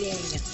waiting.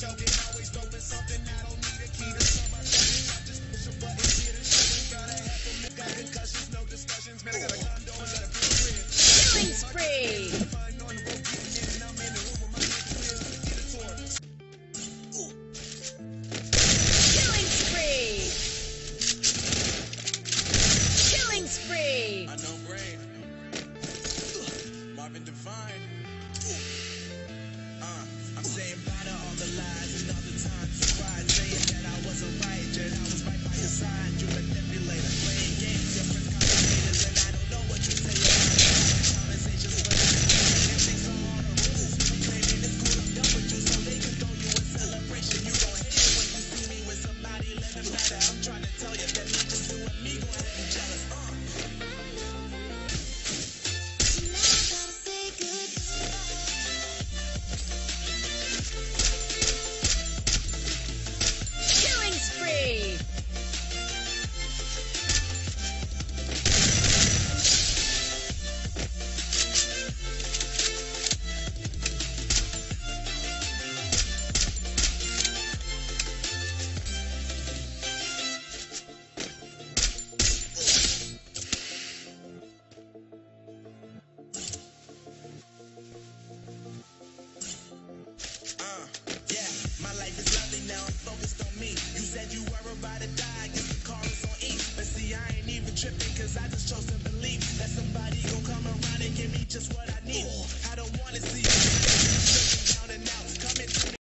Choking, always throwing something. I don't need a key to summer. I just push a button, get a show and got My life is lovely now, I'm focused on me. You said you were about to die, I guess the car is on E. But see, I ain't even tripping, cause I just chose to believe that somebody gon' come around and give me just what I need. I don't wanna see you.